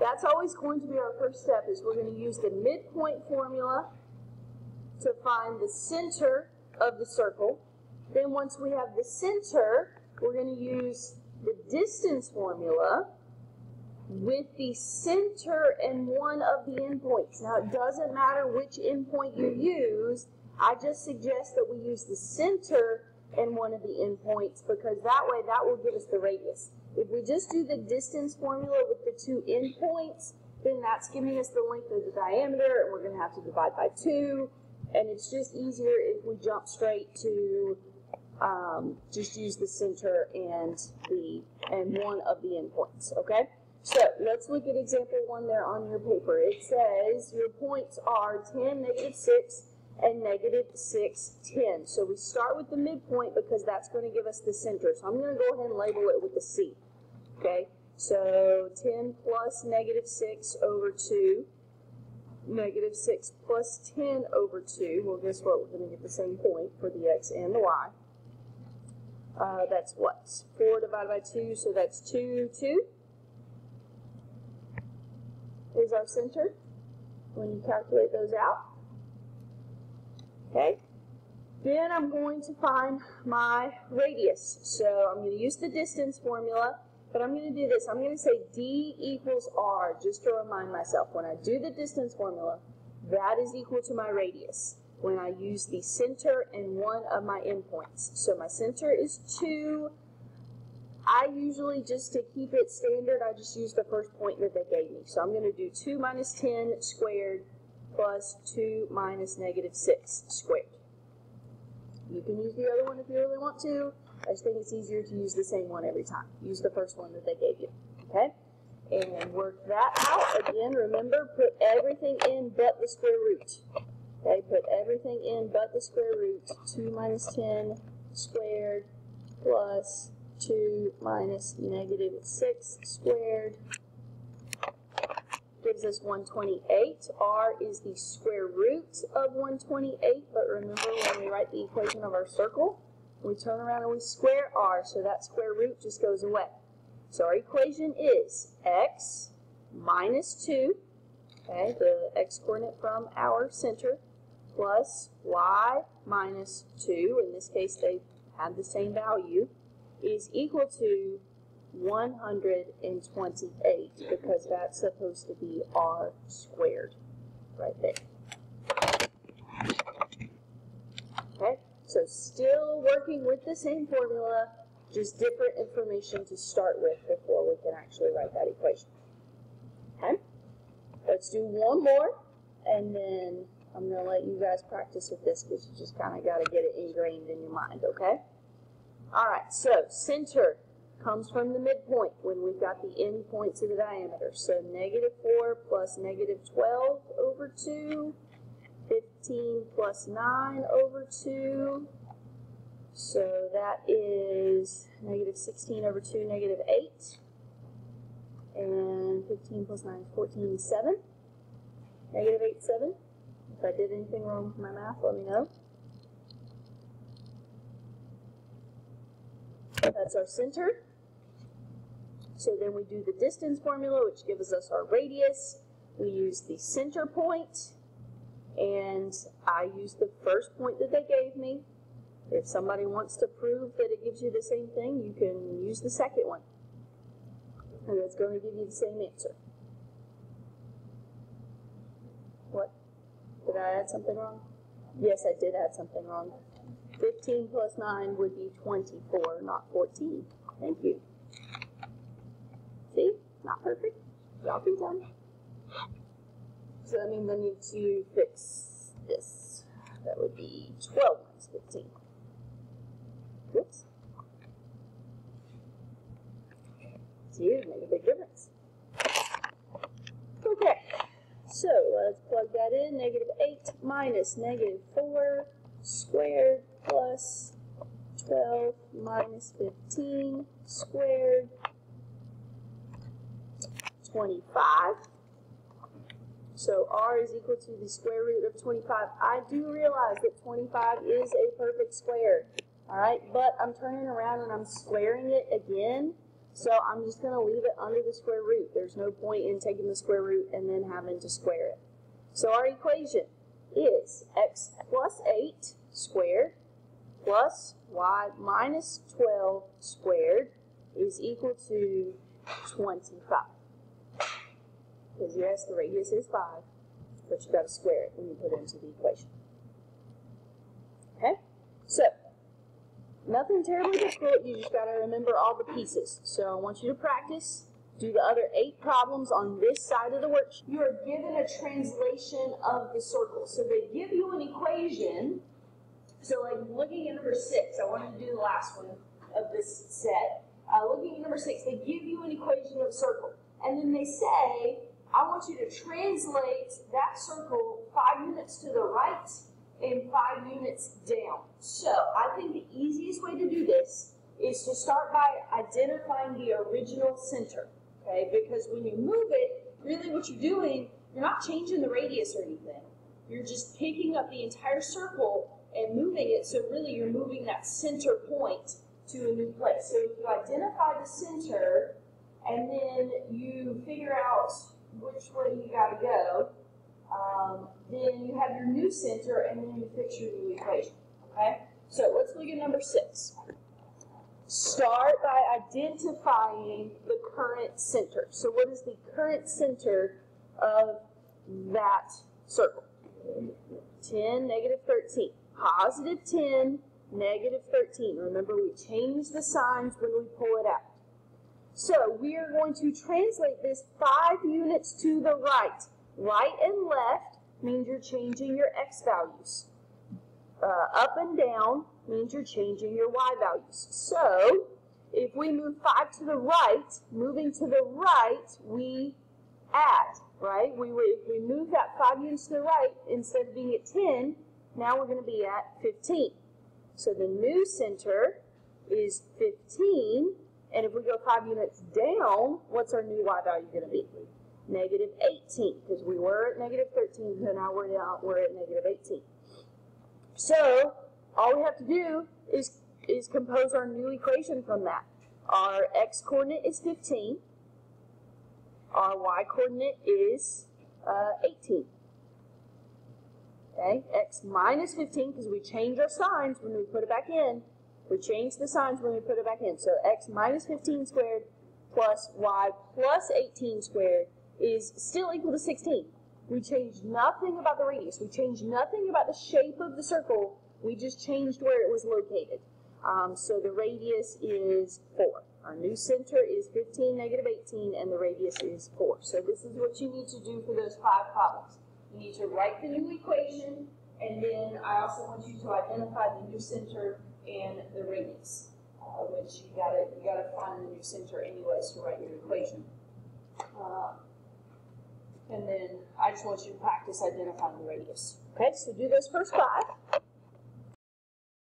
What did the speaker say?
that's always going to be our first step is we're going to use the midpoint formula to find the center of the circle. Then once we have the center, we're going to use the distance formula with the center and one of the endpoints. Now it doesn't matter which endpoint you use, I just suggest that we use the center and one of the endpoints because that way that will give us the radius. If we just do the distance formula with the two endpoints, then that's giving us the length of the diameter and we're going to have to divide by 2 and it's just easier if we jump straight to um, just use the center and the and one of the endpoints, okay? So let's look at example one there on your paper. It says your points are 10, negative 6, and negative 6, 10. So we start with the midpoint because that's going to give us the center. So I'm going to go ahead and label it with the C. Okay, so 10 plus negative 6 over 2. Negative 6 plus 10 over 2. Well, guess what? We're going to get the same point for the x and the y. Uh, that's what? 4 divided by 2, so that's 2, 2 is our center when you calculate those out. Okay. Then I'm going to find my radius. So I'm going to use the distance formula, but I'm going to do this. I'm going to say D equals R, just to remind myself. When I do the distance formula, that is equal to my radius when I use the center and one of my endpoints. So my center is 2. I usually, just to keep it standard, I just use the first point that they gave me. So I'm going to do 2 minus 10 squared plus 2 minus negative 6 squared. You can use the other one if you really want to. I just think it's easier to use the same one every time. Use the first one that they gave you. Okay? And work that out. Again, remember, put everything in but the square root. Okay, put everything in but the square root. 2 minus 10 squared plus 2 minus negative 6 squared gives us 128. R is the square root of 128, but remember when we write the equation of our circle, we turn around and we square R, so that square root just goes away. So our equation is x minus 2, okay, the x coordinate from our center, plus y minus 2, in this case they have the same value, is equal to 128 because that's supposed to be r squared right there. Okay, so still working with the same formula, just different information to start with before we can actually write that equation. Okay, let's do one more and then I'm going to let you guys practice with this because you just kind of got to get it ingrained in your mind, okay? All right, so center comes from the midpoint when we've got the end points of the diameter. So negative 4 plus negative 12 over 2, 15 plus 9 over 2. So that is negative 16 over 2, negative 8. And 15 plus 9 is 14, 7. Negative 8, 7. If I did anything wrong with my math, let me know. That's our center. So then we do the distance formula, which gives us our radius. We use the center point, and I use the first point that they gave me. If somebody wants to prove that it gives you the same thing, you can use the second one. And it's going to give you the same answer. What? Did I add something wrong? Yes, I did add something wrong. 15 plus 9 would be 24, not 14. Thank you. See? Not perfect. Y'all tell me. So that means I need to fix this. That would be 12 minus 15. Whoops. See, it made a big difference. Okay, so let's plug that in. Negative 8 minus negative 4 squared plus 12 minus 15 squared 25. So r is equal to the square root of 25. I do realize that 25 is a perfect square, all right? But I'm turning around and I'm squaring it again. So I'm just gonna leave it under the square root. There's no point in taking the square root and then having to square it. So our equation is x plus 8 squared plus y minus 12 squared is equal to 25. Because yes, the radius is 5, but you've got to square it when you put it into the equation. Okay? So, nothing terribly difficult. You just got to remember all the pieces. So I want you to practice. Do the other eight problems on this side of the worksheet. You are given a translation of the circle. So they give you an equation. So like looking at number six, I wanted to do the last one of this set. Uh, looking at number six, they give you an equation of a circle. And then they say, I want you to translate that circle five units to the right and five units down. So I think the easiest way to do this is to start by identifying the original center, okay? Because when you move it, really what you're doing, you're not changing the radius or anything. You're just picking up the entire circle and moving it, so really you're moving that center point to a new place. So you identify the center and then you figure out which way you gotta go, um, then you have your new center and then you fix your new equation, okay? So let's look at number six. Start by identifying the current center. So what is the current center of that circle? 10, negative 13. Positive 10, negative 13. Remember, we change the signs when we pull it out. So we are going to translate this five units to the right. Right and left means you're changing your x values. Uh, up and down means you're changing your y values. So if we move 5 to the right, moving to the right, we add, right? We, if we move that 5 units to the right, instead of being at 10, now we're going to be at 15. So the new center is 15, and if we go 5 units down, what's our new y value going to be? Negative 18, because we were at negative 13, so now we're, now we're at negative 18. So all we have to do is, is compose our new equation from that. Our x coordinate is 15. Our y coordinate is uh, 18. Okay, x minus 15 because we change our signs when we put it back in. We change the signs when we put it back in. So x minus 15 squared plus y plus 18 squared is still equal to 16. We changed nothing about the radius. We changed nothing about the shape of the circle. We just changed where it was located. Um, so the radius is 4. Our new center is 15, negative 18, and the radius is 4. So this is what you need to do for those five problems. You need to write the new equation, and then I also want you to identify the new center and the radius, uh, which you gotta you gotta find the new center anyways to write your equation. Uh, and then I just want you to practice identifying the radius. Okay, so do those first five.